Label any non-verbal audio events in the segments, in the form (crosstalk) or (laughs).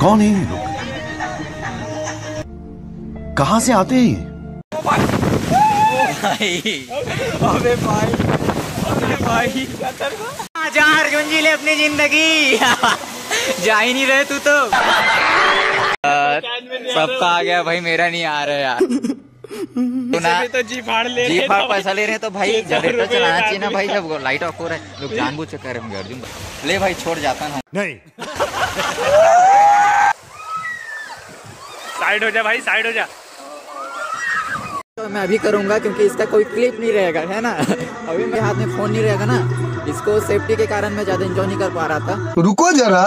कौन है लोग? कहाँ से आते हैं भाई अबे भाई अबे भाई जा अर्जुन जी ले अपनी ज़िंदगी। (laughs) जा ही नहीं रहे तू तो। सबका आ गया भाई मेरा नहीं आ रहा यार। (laughs) तू ना तो जी फाड़ ले जी रहे फाड़ तो पैसा ले रहे हैं तो भाई जनरेटर चलाना चाहिए ना भाई जब लाइट ऑफ़ हो रहा है। लोग जानबूझ के कर रहे होंगे अर्जुन ले भाई छोड़ जाता ना नहीं। (laughs) साइड हो जा भाई साइड हो जा। तो मैं अभी करूँगा क्योंकि इसका कोई क्लिप नहीं रहेगा है ना? अभी मेरे हाथ में फ़ोन नहीं रहेगा ना। इसको सेफ्टी के कारण मैं ज़्यादा एंजॉय नहीं कर पा रहा था। रुको जरा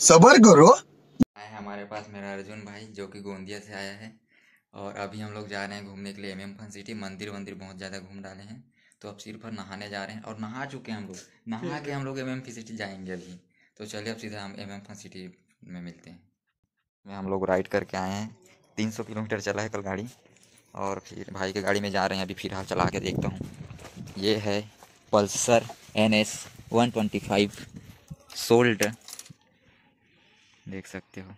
सबर करो। आया हमारे पास मेरा अर्जुन भाई जो कि गोंदिया से आया है। और अभी हम लोग जा रहे हैं घूमने के लिए। एम एम फन सिटी मंदिर वंदिर बहुत ज़्यादा घूम डाले हैं। तो अब सिर्फ़ पर नहाने जा रहे हैं। और नहा चुके हैं हम लोग। नहा के हम लोग एम एम सिटी जाएँगे अभी। तो चलिए अब सीधा हम एम एम फन सिटी में मिलते हैं। में हम लोग राइड करके आए हैं। तीन सौ किलोमीटर चला है कल गाड़ी और फिर भाई के गाड़ी में जा रहे हैं, अभी फिर फ़िलहाल चला के देखता हूँ। ये है Pulsar N S one twenty five sold. देख सकते हो।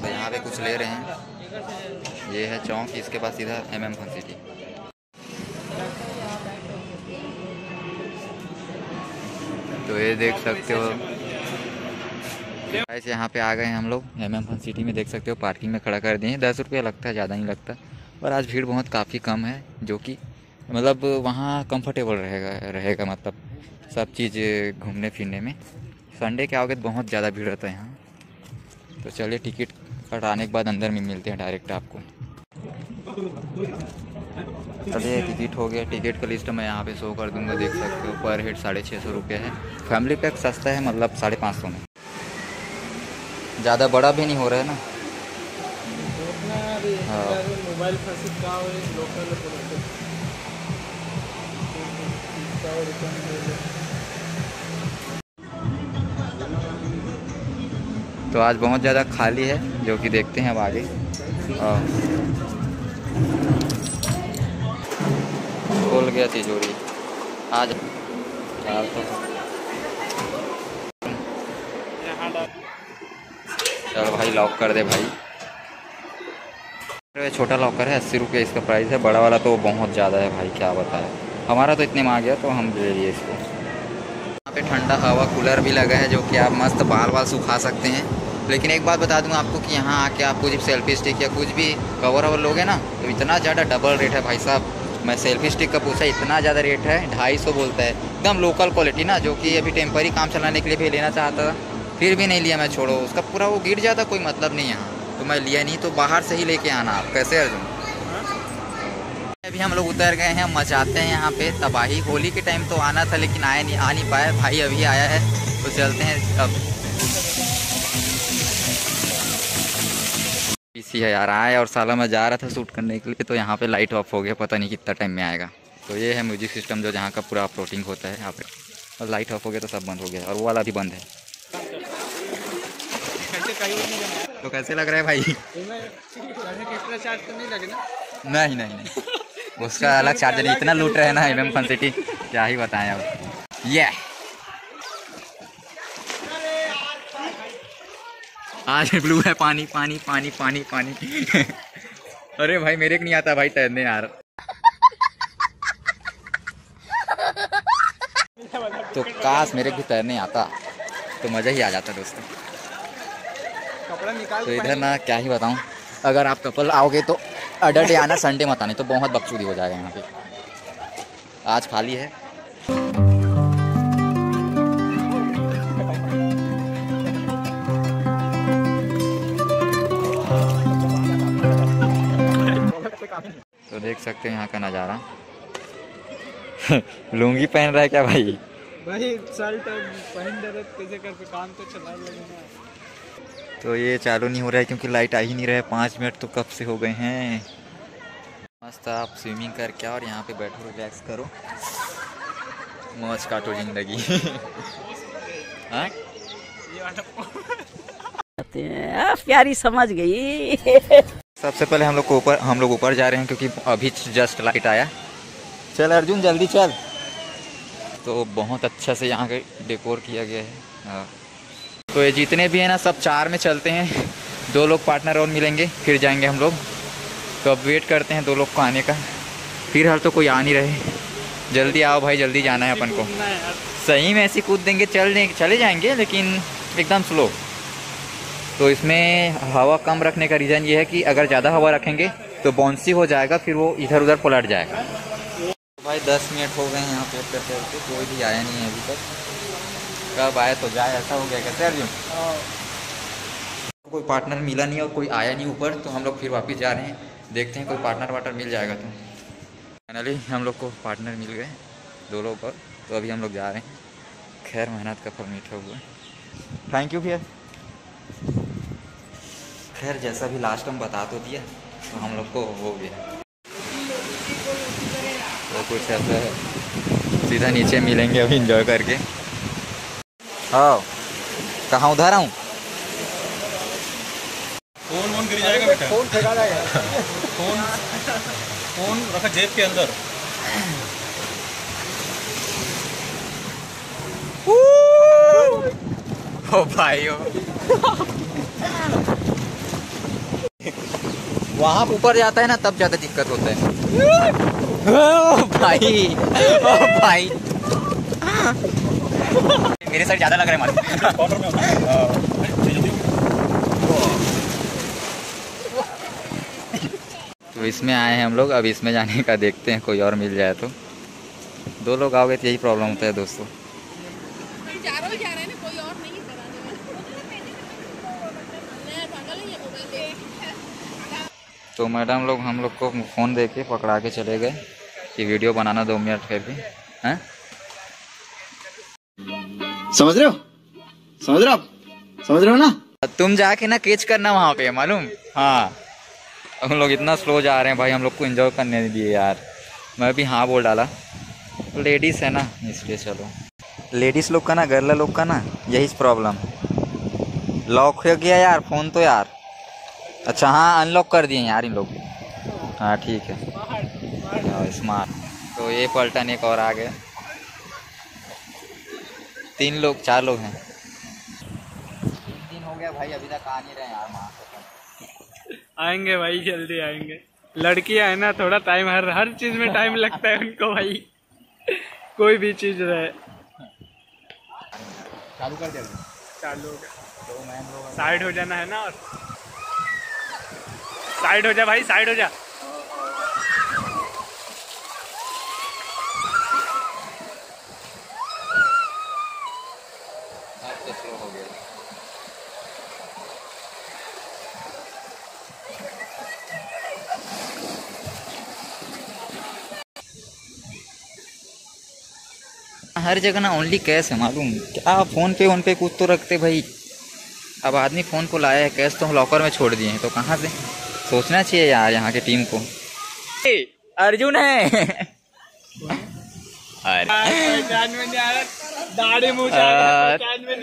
हो यहाँ पे कुछ ले रहे हैं। ये है चौक, इसके पास सीधा एम एम फन सिटी तो ये देख सकते हो। ऐसे यहाँ पे आ गए हम लोग। एम एम सिटी में देख सकते हो पार्किंग में खड़ा कर दिए। दस रुपया लगता है, ज़्यादा नहीं लगता। और आज भीड़ बहुत काफ़ी कम है, जो कि मतलब वहाँ कंफर्टेबल रहेगा रहेगा मतलब सब चीज़ घूमने फिरने में। संडे के आओगे तो बहुत ज़्यादा भीड़ रहता है यहाँ। तो चलिए टिकट कटाने के बाद अंदर में मिलते हैं डायरेक्ट आपको। चलिए, टिकट हो गया। टिकट का लिस्ट मैं यहाँ पे शो कर दूँगा, देख सकते हो, पर हेड साढ़े छः सौ रुपये है। फैमिली पैक सस्ता है मतलब साढ़े पाँच सौ में। ज़्यादा बड़ा भी नहीं हो रहा है ना? हाँ। मोबाइल लोकल तो आज बहुत ज़्यादा खाली है, जो कि देखते हैं अब आगे। गया तिजोरी आज सौ चलो भाई लॉक कर दे भाई। ये छोटा लॉकर है, अस्सी रुपये इसका प्राइस है। बड़ा वाला तो बहुत ज़्यादा है भाई, क्या बताए। हमारा तो इतने में आ गया तो हम ले लिए इसको। यहाँ पे ठंडा हवा कूलर भी लगा है, जो कि आप मस्त बाल बाल सुखा सकते हैं। लेकिन एक बात बता दूँ आपको कि यहाँ आके आपको जब सेल्फी स्टिक या कुछ भी कवर ववर लोगे ना तो इतना ज़्यादा डबल रेट है भाई साहब। मैं सेल्फी स्टिक का पूछा इतना ज़्यादा रेट है? ढाई सौ बोलता है। एकदम लोकल क्वालिटी ना जो कि अभी टेम्परी काम चलाने के लिए भी लेना चाहता था फिर भी नहीं लिया मैं छोड़ो। उसका पूरा वो गिर जाता कोई मतलब नहीं यहाँ तो मैं लिया नहीं तो बाहर से ही लेके आना आप। कैसे अर्जुन? अभी हम लोग उतर गए हैं मचाते हैं यहाँ पे। तबाही होली के टाइम तो आना था लेकिन आया नहीं आ नहीं पाया। भाई अभी आया है तो चलते हैं अब। पीसी है यार आया और साला मैं जा रहा था शूट करने के लिए तो यहाँ पे लाइट ऑफ़ हो गया, पता नहीं कितना टाइम में आएगा। तो ये है म्यूज़िक सिस्टम जो जहाँ का पूरा फ्लोटिंग होता है यहाँ पे। और लाइट ऑफ़ हो गया तो सब बंद हो गया, और वो वाला भी बंद है। तो कैसे लग रहा है भाई? नहीं नहीं नहीं। नहीं उसका अलग चार्जर इतना लूट रहे ना एम एम फन सिटी क्या ही बताएँ अब। ये आज ब्लू है, पानी पानी पानी पानी पानी। अरे भाई, मेरे को नहीं आता भाई तैरने यार। तो काश मेरे को तैरने आता तो मज़ा ही आ जाता दोस्तों। कपड़ा निकाल तो इधर ना क्या ही बताऊँ, अगर आप कपल आओगे तो अडर डे आना संडे मत आने तो बहुत बकचोदी हो जाएगा यहाँ पे। आज खाली है। सकते हैं यहाँ का नज़ारा? (laughs) लुंगी पहन रहा है क्या भाई? भाई शर्ट पहन कैसे कर पे काम तो चला तो ये चालू नहीं हो रहा है क्योंकि लाइट आ ही नहीं रहा है। पाँच मिनट तो कब से हो गए हैं। मस्त आप स्विमिंग करके और यहाँ पे बैठो रिलैक्स करो। मौज काटो ज़िंदगी। (laughs) हाँ? ये वाला आते हैं। प्यारी समझ गई। (laughs) सबसे पहले हम लोग को ऊपर हम लोग ऊपर जा रहे हैं क्योंकि अभी जस्ट लाइट आया। चल अर्जुन जल्दी चल। तो बहुत अच्छा से यहाँ के डेकोर किया गया है। हाँ। तो ये जितने भी हैं ना सब चार में चलते हैं। दो लोग पार्टनर और मिलेंगे फिर जाएँगे हम लोग। तो अब वेट करते हैं दो लोग को आने का। फिर हर तो कोई आ नहीं रहे। जल्दी आओ भाई जल्दी जाना है अपन को। सही में ऐसे कूद देंगे चल देंगे चले जाएँगे लेकिन एकदम स्लो तो इसमें हवा कम रखने का रीज़न ये है कि अगर ज़्यादा हवा रखेंगे तो बाउंसी हो जाएगा, फिर वो इधर उधर पलट जाएगा। भाई, दस मिनट हो गए यहाँ पे करते करते कोई भी आया नहीं है अभी तक। कब आया तो जाए, ऐसा हो गया कैसे अर्जुन कोई पार्टनर मिला नहीं और कोई आया नहीं ऊपर तो हम लोग फिर वापस जा रहे हैं। देखते हैं कोई पार्टनर वार्टनर मिल जाएगा तो। फाइनली हम लोग को पार्टनर मिल गए दो लोग और तो अभी हम लोग जा रहे हैं। खैर, मेहनत का फल मीठा हुआ थैंक यू भैया। खैर जैसा भी लास्ट हम बता तो दिया तो हम लोग को हो गया। तो कुछ ऐसा है। सीधा नीचे मिलेंगे अभी इंजॉय करके। हाँ कहाँ उधर आऊँ? फ़ोन वोन गिर जाएगा बेटा। फ़ोन फेंका जाएगा (laughs) फ़ोन फ़ोन रखा जेब के अंदर। ओ भाई ओ वहाँ ऊपर जाता है ना, तब ज़्यादा दिक्कत होता है। ओ भाई ओ भाई। मेरे साइड ज़्यादा लग रहा हाँ। तो इसमें आए हैं हम लोग, अब इसमें जाने का देखते हैं, कोई और मिल जाए तो। दो लोग आओगे तो यही प्रॉब्लम होता है दोस्तों चारों ही जा रहे हैं ना कोई और नहीं कराने वाला पागल है ये मोबाइल देख तो मैडम लोग हम लोग को फ़ोन दे के पकड़ा के चले गए। कि वीडियो बनाना दो मिनट करके हैं? समझ रहे हो? समझ रहे हो आप? समझ रहे हो ना? तुम जाके ना केच करना वहाँ पे मालूम? हाँ। हम लोग इतना स्लो जा रहे हैं भाई हम लोग को एंजॉय करने दिए यार। मैं भी हाँ बोल डाला। लेडीज़ है ना इसलिए चलो। लेडीज़ लोग का ना गर्ल लोग का ना यही प्रॉब्लम लॉक हो गया यार फ़ोन तो यार। अच्छा हाँ अनलॉक कर दिए यार इन लोग हाँ ठीक है। हाँ, स्मार्ट तो ये पलटन एक और आ गया। तीन लोग चार लोग हैं। तीन दिन हो गया भाई अभी तक आ नहीं रहे यार वहाँ आएँगे भाई जल्दी आएँगे। लड़कियाँ है ना थोड़ा टाइम हर हर चीज़ में टाइम लगता है उनको भाई। कोई भी चीज़ रहे। चालू कर दिया चालू हो तो मैम साइड हो जाना है ना और साइड हो जा भाई, साइड हो जा। हर जगह ना ओनली कैश है, मालूम। क्या फ़ोन पे वन पे कुछ तो रखते भाई। अब आदमी फ़ोन को लाया है कैश तो हम लॉकर में छोड़ दिए हैं तो कहाँ से? सोचना चाहिए यार यहाँ की टीम को। अर्जुन है।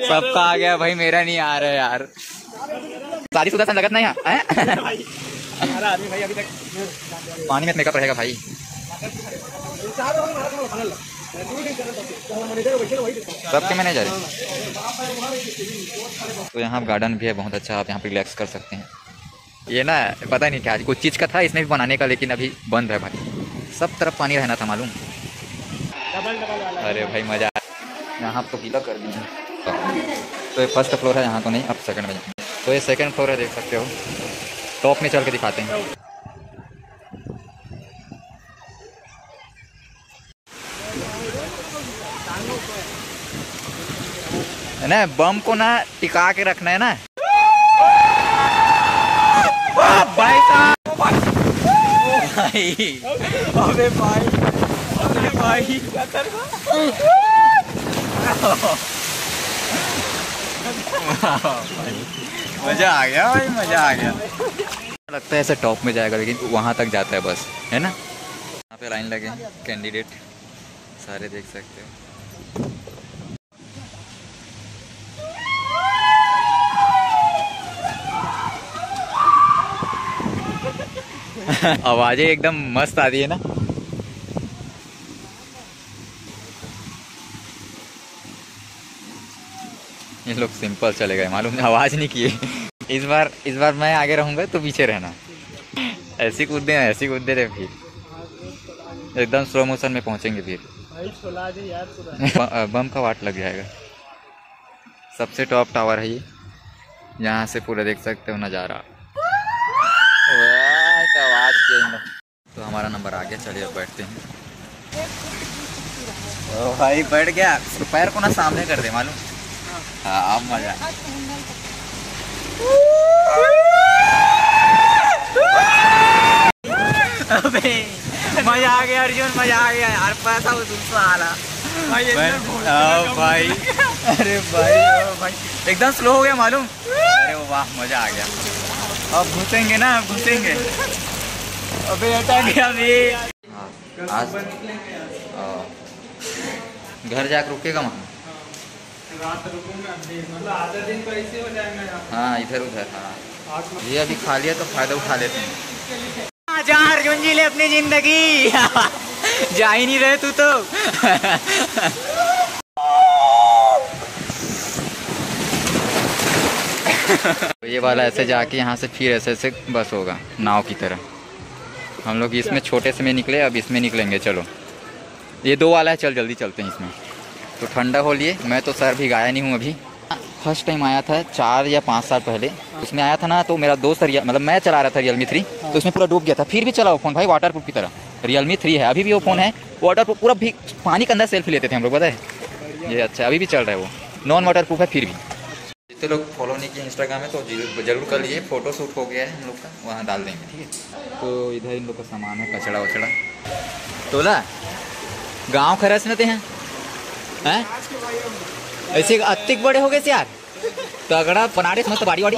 सबका आ गया भाई मेरा नहीं आ रहा यार। शादीशुदा सा लगत नहीं है? आदमी भाई अभी तक पानी में मेकअप रहेगा भाई। सबके मैनेजर है। तो यहाँ गार्डन भी है बहुत अच्छा आप यहाँ पे रिलैक्स कर सकते हैं। ये ना, पता नहीं क्या, कुछ चीज़ का था इसमें भी बनाने का, लेकिन अभी बंद है भाई। सब तरफ़ पानी रहना था मालूम। अरे भाई, मज़ा यहाँ तो गीला कर दिए तो ये फ़र्स्ट फ्लोर है, यहाँ तो नहीं, अब सेकंड में तो ये सेकंड फ्लोर है, देख सकते हो। टॉप में चल के दिखाते है ना, बम को ना टिका के रखना है ना। भाई अबे भाई अबे भाई मज़ा आ गया भाई मज़ा आ गया लगता है ऐसे टॉप में जाएगा, लेकिन वहाँ तक जाता है बस, है ना? यहाँ पे लाइन लगे कैंडिडेट सारे देख सकते हो। आवाज़ें एकदम मस्त आ रही है ना। ये लोग सिंपल चले गए, मालूम नहीं, आवाज़ नहीं किए इस बार इस बार मैं आगे रहूँगा तो पीछे रहना। ऐसी कूदे हैं, ऐसी कूदे रहे फिर। एकदम स्लो मोशन में पहुँचेंगे फिर। बम का वाट लग जाएगा। सबसे टॉप टावर है ये। यहाँ से पूरा देख सकते हो नज़ारा वाह, तो आवाज़ change। तो हमारा नंबर आ गया चलिए अब बैठते हैं। ओ भाई बैठ गया। पैर को ना सामने कर दे मालूम? हाँ। अब मज़ा। अबे मज़ा आ गया अर्जुन मज़ा आ गया। यार पैसा वो दूसरा आला भाई भाई। अरे भाई भाई। एकदम स्लो हो गया मालूम? अरे वाह मज़ा आ गया। अब घुसेंगे ना घुसेंगे। अबे हटा गया अभी। आज। घर जाकर रुकेगा वहाँ रात रुकूँगा मतलब आधा दिन तो ऐसे हो जाएगा यहाँ हाँ इधर उधर हाँ। ये अभी खा लिया तो फ़ायदा उठा लेते हैं। जा अर्जुन जी ले अपनी ज़िंदगी। जा ही नहीं रहे तू तो तो। (laughs) ये वाला ऐसे जाके यहाँ से फिर ऐसे ऐसे बस होगा नाव की तरह। हम लोग इसमें छोटे से में निकले, अब इसमें निकलेंगे, चलो। ये दो वाला है, चल, जल्दी चलते हैं इसमें। तो ठंडा हो लिए, मैं तो सर भी गाया नहीं हूँ अभी। फ़र्स्ट टाइम आया था, चार या पाँच साल पहले। उसमें आया था ना तो मेरा दोस्त रियल मतलब मैं चला रहा था रियलमी थ्री तो उसमें पूरा डूब गया था। फिर भी चला वो फ़ोन, भाई वाटर प्रूफ की तरह। रियलमी थ्री है, अभी भी वो फ़ोन है। वाटर प्रूफ पूरा भी, पानी के अंदर सेल्फी लेते थे हम लोग, पता है? ये अच्छा अभी भी चल रहा है वो। नॉन वाटर प्रूफ है, फिर भी। जितने लोग फॉलो नहीं किए इंस्टाग्राम में तो ज़रूर कर लिए फ़ोटो शूट हो गया है हम लोग का वहाँ डाल देंगे ठीक है? तो इधर इन लोग का सामान है कचड़ा वचड़ा। तोला गाँव खरस नते हैं? हैं? ऐसे अतिक बड़े हो गए यार। तगड़ा बनारे समझ बाड़ी वाड़ी।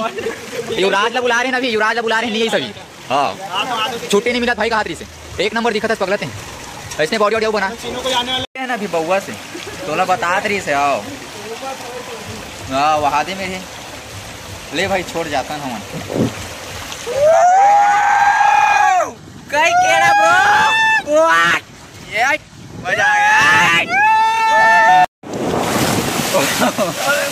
युवराज ला बुला रहे हैं अभी युवराज ला बुला रहे हैं नहीं सभी। हाँ। छुट्टी नहीं मिला भाई का हाथरी से। एक नंबर दिखा था पगलते हैं। ऐसे बॉडी वॉडी बना। है ना अभी बउआ से। तोला बता रही से आओ। हाँ वहा दे मेरे ले भाई छोड़ जाता हूँ हम कई केड़ा ब्रो? ये मज़ा आ गया।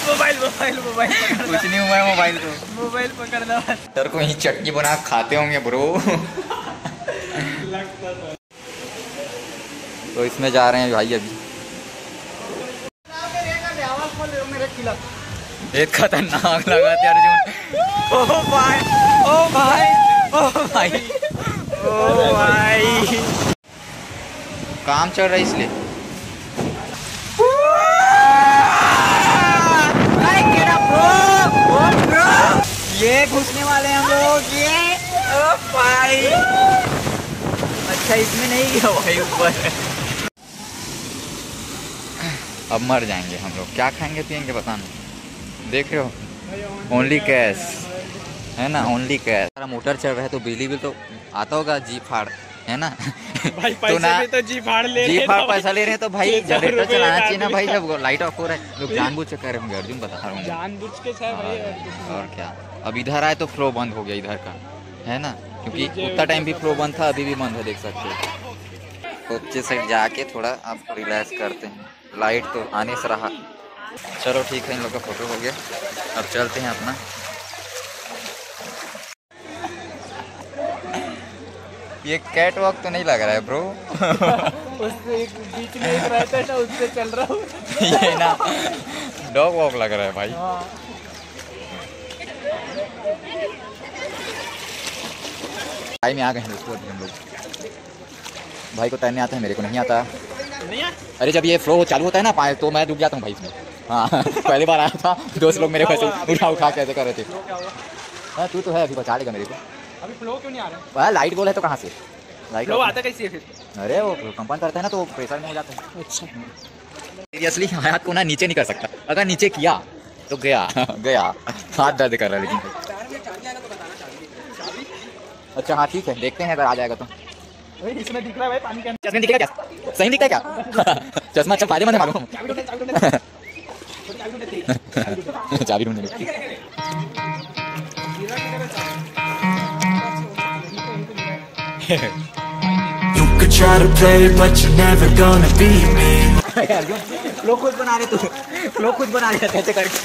मोबाइल मोबाइल मोबाइल कुछ नहीं हुआ है मोबाइल को। मोबाइल पकड़ना सर को यही चटनी बना खाते होंगे ब्रो। तो इसमें जा रहे हैं भाई अभी। एक खतरनाक लगा थे अर्जुन। ओ भाई ओ भाई ओ भाई ओ भाई। काम चल रहा है इसलिए। ये घुसने वाले हैं हम लोग ये। ओ भाई। अच्छा इसमें नहीं गया भाई ऊपर अब मर जाएँगे हम लोग। क्या खाएँगे पियेंगे बताना देख रहे हो? ओनली कैश है ना? ओनली कैश हमारा मोटर चल रहा है तो बिजली बिल तो आता होगा जी फाड़। है ना? भाई (laughs) तो ना तो जी फाड़ ले जी फाड़ पैसा ले रहे हैं तो भाई (laughs) जनरेटर चलाना चाहिए ना भाई जब लाइट ऑफ़ हो रहा है लोग जानबूझ के कर रहे होंगे अर्जुन बता रहा हूँ जानबूझ के से भाई और क्या? अब इधर आए तो फ्लो बंद हो गया इधर का। है ना? क्योंकि उतना टाइम भी फ्लो बंद था अभी भी बंद है देख सकते हो। कोचे साइड जाके थोड़ा आप रिलैक्स करते हैं। लाइट तो आने से रहा। चलो ठीक है इन लोग का फ़ोटो हो गया। अब चलते हैं अपना। ये कैट वॉक तो नहीं लग रहा है ब्रो (laughs) उससे एक बीच में एक रहता है ना उससे चल रहा हूँ। (laughs) ये ना डॉग वॉक लग रहा है भाई। हाँ। भाई में आ गए हैं दोस्तों अभी हम लोग। भाई को तैरने आता है मेरे को नहीं आता। नहीं अरे जब ये फ्लो चालू होता है ना पाए तो मैं डूब जाता हूँ भाई इसमें। हाँ (laughs) पहली बार आया था। दोस्त लोग मेरे ऐसे उठा उठा के ऐसे कर रहे थे। हाँ तू तो है अभी बचा लेगा मेरे को। अभी फ्लो क्यों नहीं आ रहा वह लाइट गोल है तो कहाँ से? लाइट फ्लो आता कैसे है फिर? अरे वो कंपन करता है ना तो प्रेशर में हो जाता है। अच्छा। सीरियसली हाथ को ना नीचे नहीं कर सकता। अगर नीचे किया तो गया। (laughs) गया। हाथ दर्द कर रहा है लेकिन। अच्छा हाँ ठीक है। देखते हैं अगर आ जाएगा तो। इसमें दिख रहा है भाई पानी का चश्मे दिखेगा क्या? सही दिखता है क्या? (laughs) चश्मा अच्छा फ़ायदेमंद है मालूम। चाबी ढूँढने में। You could try to play, but you're never gonna beat me. लोग खुद बना रहे तू। लोग खुद बना रहे ऐसे करके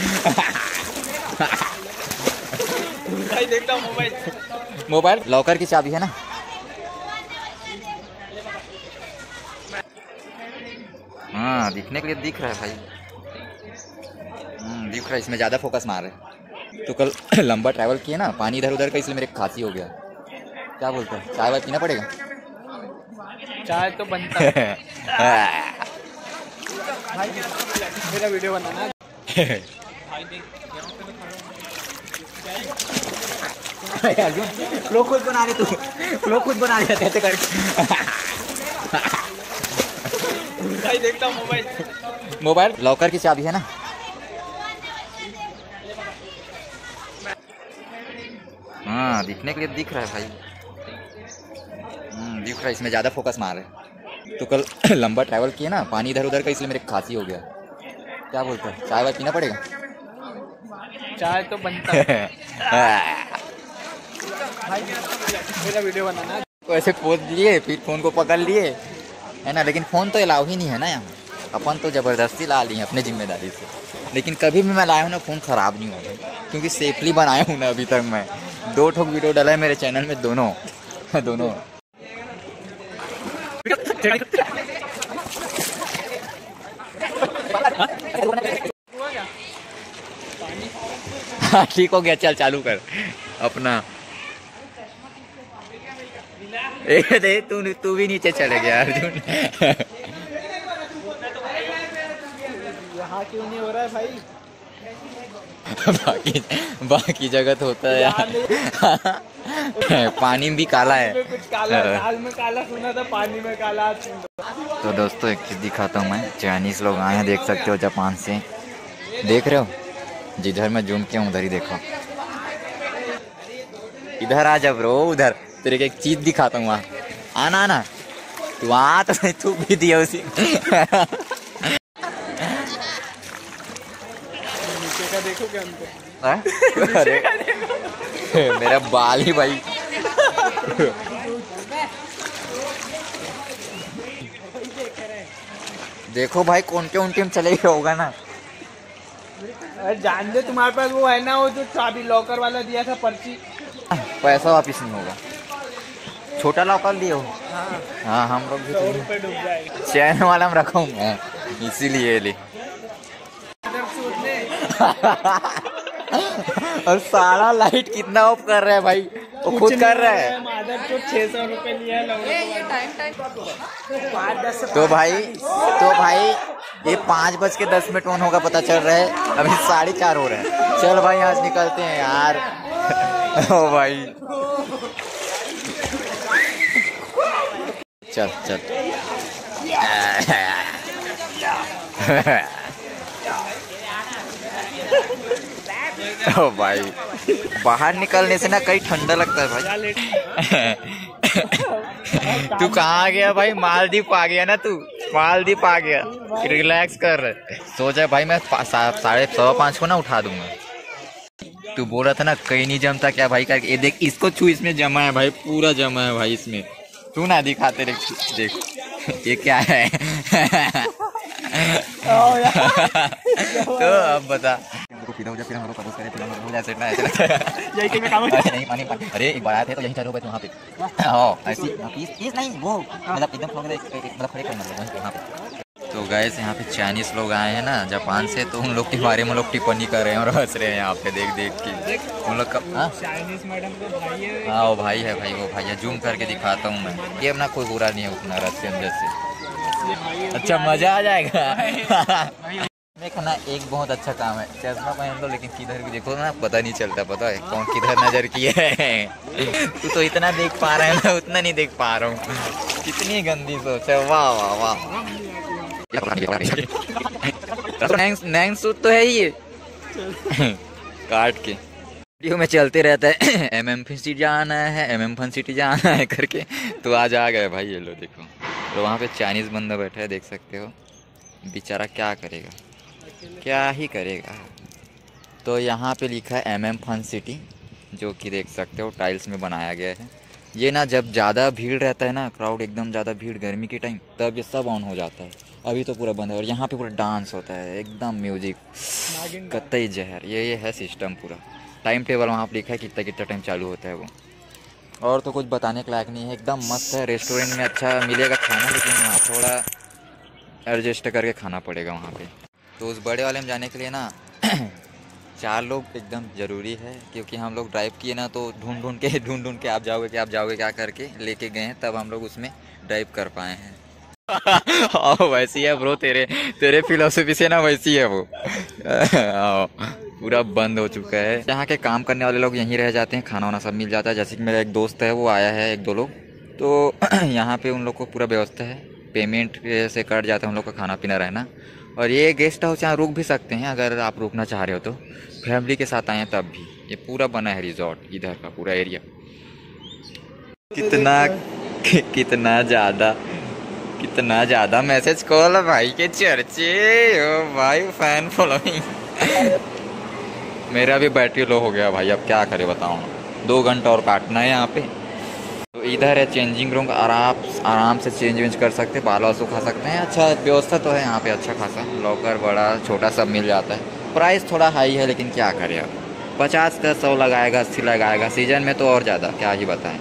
भाई देख लो मोबाइल मोबाइल? लॉकर की चाबी है ना? हाँ दिखने के लिए दिख रहा है भाई। रहा है इसमें ज़्यादा फोकस मार रहे तो कल (clears throat) लंबा ट्रैवल किया ना पानी इधर उधर का इसलिए मेरे खांसी हो गया। क्या बोलते हैं? चाय वाय पीना पड़ेगा? चाय तो बनता है। मेरा वीडियो बनाना लोग खुद बना रहे तू लोग खुद बना रहे करके भाई देख लो मोबाइल। मोबाइल लॉकर की चाबी है ना? हाँ दिखने के लिए दिख रहा है भाई। हम्म, दिख रहा है इसमें ज़्यादा फोकस मार रहे तो कल (clears throat) लंबा ट्रैवल किया ना पानी इधर उधर का इसलिए मेरे खांसी हो गया। क्या बोलते हैं चाय वाय पीना पड़ेगा? चाय तो बनता है। मेरा वीडियो बनाना तो ऐसे पोज लिए फिर फ़ोन को पकड़ लिए। है ना लेकिन फ़ोन तो अलाउ ही नहीं है ना यहाँ। अपन तो ज़बरदस्ती ला ली है अपने ज़िम्मेदारी से। लेकिन कभी भी मैं लाया हूँ ना फ़ोन ख़राब नहीं होगा क्योंकि सेफली बनाया हूँ ना अभी तक मैं। दो ठोक वीडियो डाला है मेरे चैनल में, दोनों। (laughs) दोनों। हाँ ठीक हो गया, चल, चालू कर। अपना। दे, तू तू भी नीचे चले गया, अर्जुन। यहाँ क्यों नहीं हो रहा है भाई? बाकी बाकी जगह तो होता है यार। पानी भी काला है। कुछ काला दाल में काला सुना था पानी में काला तो दोस्तों एक चीज़ दिखाता हूँ मैं। चाइनीज़ लोग आए हैं देख सकते हो जापान से। देख रहे हो? जिधर मैं जूम किया हूँ उधर ही देखो। इधर आ जा ब्रो उधर। तेरे को एक चीज़ दिखाता हूँ वहाँ आना आना। तू आ तो तू भी दिया उसी। का देखो क्या उनको हैं? अरे मेरा बाल ही भाई। देखो भाई कौनटे उनटे में चले गए होगा ना? अरे जान दे तुम्हारे पास वो है ना वो जो चाबी लॉकर वाला दिया था पर्ची? पैसा वापिस नहीं होगा। छोटा लॉकर दिए हो? हाँ। हम लोग भी तो चैन वाला में रखा हूँ मैं इसीलिए ले। (laughs) और सारा लाइट कितना ऑफ़ कर रहा है भाई? वो खुद कर रहा है। छह सौ लिया दस तो भाई तो भाई ये पाँच बज के दस मिनट ऑन होगा पता चल रहा है। अभी साढ़े चार हो रहे हैं। चल भाई आज निकलते हैं यार। (laughs) ओ भाई। चल चल। (laughs) (laughs) ओ भाई। बाहर निकलने से ना कहीं ठंडा लगता है भाई। (laughs) तू कहाँ आ गया भाई? मालदीप आ गया ना तू? मालदीप आ गया। रिलैक्स कर। सोचा भाई मैं साढ़े सवा पाँच को ना उठा दूँगा। तू बोल रहा था ना कहीं नहीं जमता क्या भाई करके? ये देख इसको छू इसमें जमा है भाई पूरा जमा है भाई इसमें। तू ना दिखाते देख देख। ये क्या है? (laughs) तो अब बता। सीधा हो जा फिर हम लोग प्रपोज करें फिर हम लोग हो जाए सेट ना (laughs) ऐसे लगता है यही कहीं काम अरे नहीं पानी पानी अरे एक बार आए थे तो यहीं ठहरे हुए थे वहाँ पे। हाँ। ऐसी पीस पीस नहीं वो मतलब एकदम एक- मतलब खड़े मतलब वहीं पे वहाँ पे। तो गैस यहाँ पे चाइनीज़ लोग आए हैं ना जापान से तो उन लोग के बारे में लोग टिप्पणी कर रहे हैं और हंस रहे हैं यहाँ पे देख देख के। उन लोग का हाँ? चाइनीज़ मैडम को भाई है। हाँ वो भाई है भाई वो भाई है जूम करके दिखाता हूँ मैं। ये अपना कोई बुरा नहीं है उतना रशियन जैसे अच्छा मज़ा आ जाएगा। देखो ना एक बहुत अच्छा काम है। चश्मा पहन लो, लेकिन किधर भी देखो ना, पता नहीं चलता, पता है कौन किधर नज़र किया है। तू तो इतना देख पा रहा है, मैं उतना नहीं देख पा रहा हूँ। कितनी गंदी सोच है, वाह वाह वाह। नैंग सूट तो है ही ये। काट के। वीडियो में चलते रहता है। एम एम फन सिटी जाना है एम एम फन सिटी जाना है करके। तो आज आ गए भाई ये लो, देखो। तो वहाँ पे चाइनीज़ बंदा बैठा है, देख सकते हो। बेचारा क्या करेगा? क्या ही करेगा? तो यहाँ पे लिखा है एम एम फन सिटी जो कि देख सकते हो टाइल्स में बनाया गया है। ये ना जब ज़्यादा भीड़ रहता है ना क्राउड एकदम ज़्यादा भीड़, गर्मी के टाइम तब ये सब ऑन हो जाता है। अभी तो पूरा बंद है, और यहाँ पे पूरा डांस होता है, एकदम म्यूज़िक कतई जहर, ये ये है सिस्टम पूरा। टाइम टेबल वहाँ पर लिखा है कितना कितना टाइम चालू होता है वो। और तो कुछ बताने के लायक नहीं है, एकदम मस्त है रेस्टोरेंट में अच्छा मिलेगा खाना, लेकिन वहाँ थोड़ा एडजस्ट करके खाना पड़ेगा वहाँ पे। तो उस बड़े वाले में जाने के लिए ना (clears throat) चार लोग एकदम ज़रूरी है, क्योंकि हम लोग ड्राइव किए ना तो ढूंढ ढूंढ के (laughs) ढूंढ ढूंढ के आप जाओगे, कि आप जाओगे क्या करके लेके गए हैं, तब हम लोग उसमें ड्राइव कर पाए हैं। (laughs) आओ, वैसी है ब्रो तेरे तेरे फिलोसफी से ना वैसी है वो। (laughs) आओ, पूरा बंद हो चुका है। यहाँ के काम करने वाले लोग यहीं रह जाते हैं खाना वाना सब मिल जाता है। जैसे कि मेरा एक दोस्त है, वो आया है एक दो लोग। तो (clears throat) यहाँ पे उन लोग को पूरा व्यवस्था है। पेमेंट से कट जाता है, उन लोग का खाना पीना रहना। और ये गेस्ट हाउस यहाँ रुक भी सकते हैं अगर आप रुकना चाह रहे हो तो। फैमिली के साथ आए हैं तब भी। ये पूरा बना है रिजॉर्ट, इधर का पूरा एरिया। कितना कितना ज़्यादा कितना ज़्यादा मैसेज कॉल भाई के चर्चे। ओ भाई फ़ैन फॉलोइंग मेरा भी बैटरी लो हो गया भाई, अब क्या करे बताऊँ। दो घंटा और काटना है यहाँ पे। तो इधर है चेंजिंग रूम आराम आराम से चेंज वेंज कर सकते हैं बाल वाल सुखा सकते हैं। अच्छा व्यवस्था तो है यहाँ पे अच्छा खासा। लॉकर बड़ा, छोटा सब मिल जाता है। प्राइस थोड़ा हाई है, लेकिन क्या करें अब? पचास का सौ लगाएगा, अस्सी लगाएगा। सीज़न में तो और ज़्यादा, क्या ही बताएँ।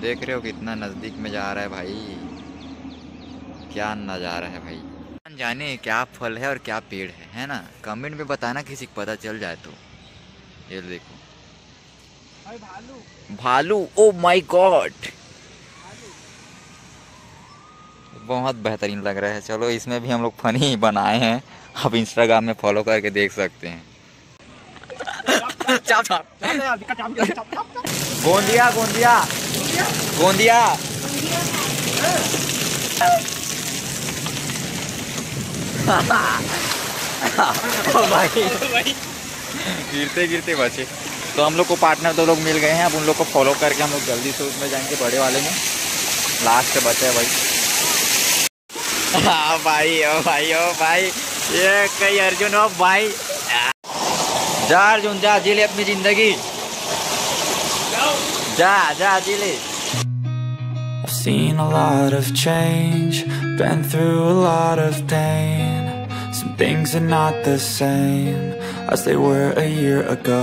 देख रहे हो कितना नज़दीक में जा रहा है भाई। क्या नज़ारा है भाई। जाने क्या फल है और क्या पेड़ है है ना? कमेंट में बताना किसी को पता चल जाए तो। ये देखो। भालू। ओ माय गॉड बहुत बेहतरीन लग रहा है। चलो इसमें भी हम लोग फनी बनाए हैं। आप इंस्टाग्राम में फॉलो करके देख सकते हैं। चाप चाप। गोंदिया गोंदिया। गोंदिया। (laughs) ओ भाई। गिरते गिरते बचे। तो हम लोग को पार्टनर दो लोग मिल गए हैं अब उन लोग को फॉलो करके हम लोग जल्दी से उसमें जाएँगे बड़े वाले में। लास्ट बचे है भाई। हाँ भाई ओ भाई ओ भाई। ये कई अर्जुन ओ भाई। जा अर्जुन जा जी ले अपनी ज़िंदगी। जा जा जी ले I've seen a lot of change, been through a lot of pain. Some things are not the same as they were a year ago.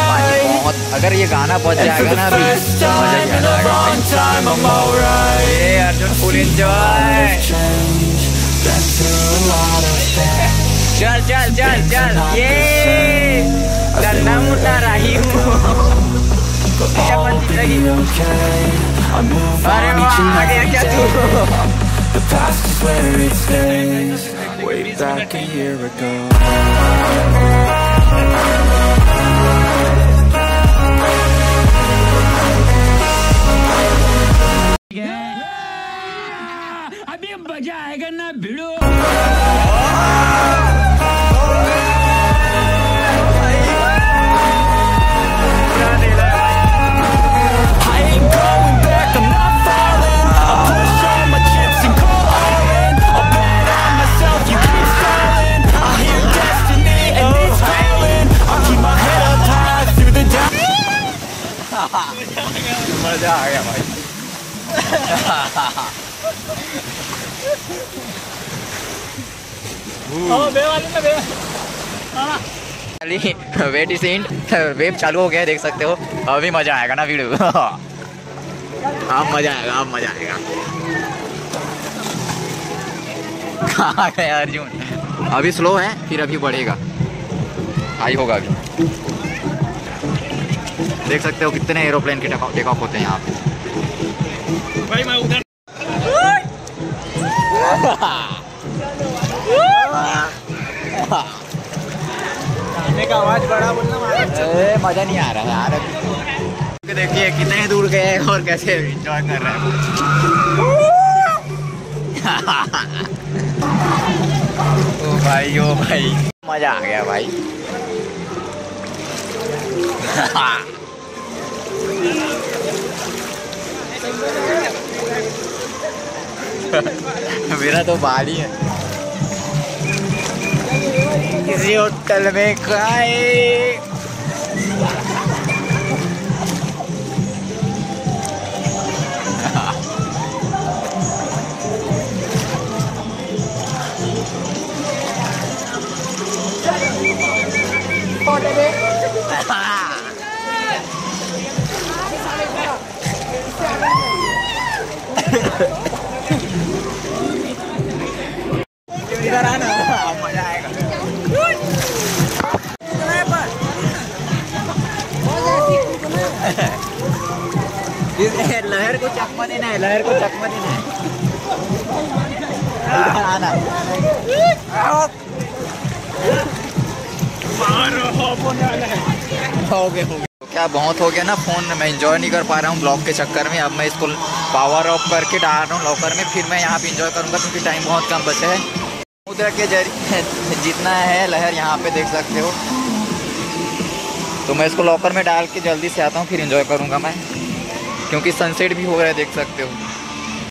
अब अगर ये गाना बज जाएगा ना अभी Arjun full high through the dark. मज़ा आ गया भाई वेट सीन वेब चालू हो गया देख सकते हो। अभी मज़ा आएगा ना वीडियो। (laughs) अब मज़ा आएगा अब मज़ा आएगा। कहाँ गया अर्जुन? अभी स्लो है फिर अभी बढ़ेगा। खाई होगा अभी। देख सकते हो कितने एरोप्लेन के टेक ऑफ़ होते हैं यहाँ पे। भाई मैं उधर खाने का आवाज़ बड़ा बोलना मज़ा नहीं आ रहा है यार देखिए कितने दूर गए और कैसे एंजॉय कर रहे हैं। (laughs) ओ भाई ओ भाई। मज़ा आ गया भाई। (laughs) मेरा तो बाल ही। है किसी होटल में खाए। इधर आना मज़ा आएगा। लहर को चकमा देना है लहर को चकमा देना है। इधर आना। हो। हो क्या बहुत हो गया ना फ़ोन मैं इंजॉय नहीं कर पा रहा हूँ ब्लॉग के चक्कर में। अब मैं इसको पावर ऑफ़ करके डाल रहा हूँ लॉकर में फिर मैं यहाँ पे इंजॉय करूँगा क्योंकि टाइम बहुत कम बचे है। समुद्र के ज़रिए (laughs) जितना है लहर यहाँ पे देख सकते हो। तो मैं इसको लॉकर में डाल के जल्दी से आता हूँ, फिर इंजॉय करूँगा मैं। क्योंकि सनसेट भी हो रहा है, देख सकते हो।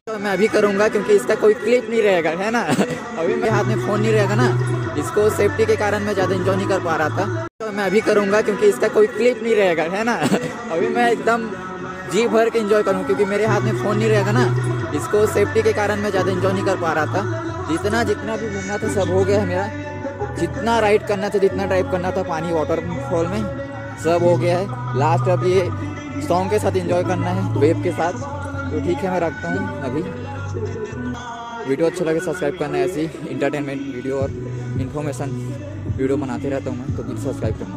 तो मैं अभी करूँगा, क्योंकि इसका कोई क्लिप नहीं रहेगा, है ना? (laughs) अभी मेरे हाथ में फ़ोन नहीं रहेगा ना। इसको सेफ्टी के कारण मैं ज़्यादा इंजॉय नहीं कर पा रहा था। तो मैं अभी करूँगा, क्योंकि इसका कोई क्लिप नहीं रहेगा, है ना? (laughs) अभी मैं एकदम जी भर के इंजॉय करूँ, क्योंकि मेरे हाथ में फ़ोन नहीं रहेगा ना। इसको सेफ्टी के कारण मैं ज़्यादा इंजॉय नहीं कर पा रहा था। जितना जितना भी घूमना था, सब हो गया मेरा। जितना राइड करना था, जितना ड्राइव करना था, पानी वाटरफॉल में, सब हो गया है। लास्ट अब ये सॉन्ग के साथ एंजॉय करना है वेब के साथ। तो ठीक है, मैं रखता हूँ अभी। वीडियो अच्छा लगे सब्सक्राइब करना है ऐसी इंटरटेनमेंट वीडियो और इन्फॉर्मेशन वीडियो बनाते रहता हूँ मैं तो प्लीज़ सब्सक्राइब करना।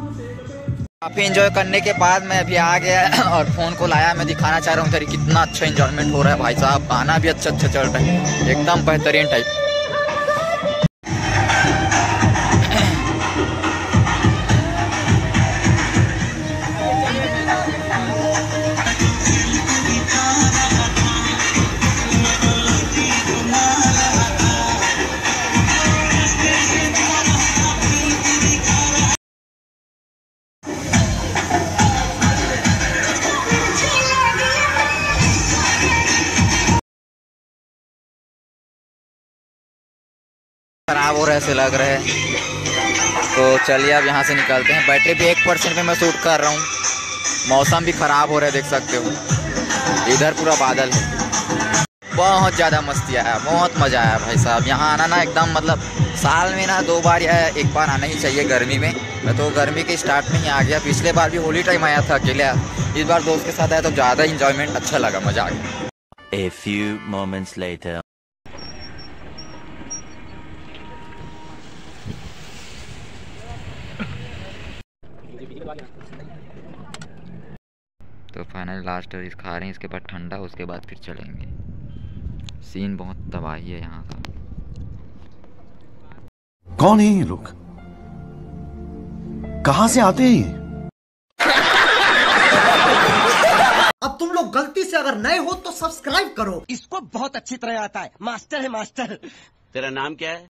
काफ़ी इंजॉय करने के बाद मैं अभी आ गया और फ़ोन को लाया, मैं दिखाना चाह रहा हूँ तेरी कितना अच्छा इंजॉयमेंट हो रहा है भाई साहब। गाना भी अच्छा अच्छा चल रहा है, एकदम बेहतरीन टाइप खराब हो रहे ऐसे लग रहे हैं। तो चलिए अब यहाँ से निकलते हैं। बैटरी भी एक परसेंट में मैं शूट कर रहा हूँ। मौसम भी ख़राब हो रहा है, देख सकते हो। इधर पूरा बादल है। बहुत ज़्यादा मस्ती आया, बहुत मज़ा आया भाई साहब। यहाँ आना ना एकदम मतलब साल में ना दो बार या एक बार आना ही चाहिए गर्मी में। मैं तो गर्मी के स्टार्ट में ही आ गया। पिछले बार भी होली टाइम आया था अकेले। इस बार दोस्त के साथ आया तो ज़्यादा इंजॉयमेंट अच्छा लगा, मज़ा आ गया। A. तो फाइनल लास्ट रिस खा रहे हैं इसके बाद ठंडा उसके बाद फिर चलेंगे। सीन बहुत तबाही है यहाँ का। कौन है ये लोग? कहाँ से आते हैं ये? अब तुम लोग गलती से अगर नए हो तो सब्सक्राइब करो। इसको बहुत अच्छी तरह आता है। मास्टर है मास्टर तेरा नाम क्या है?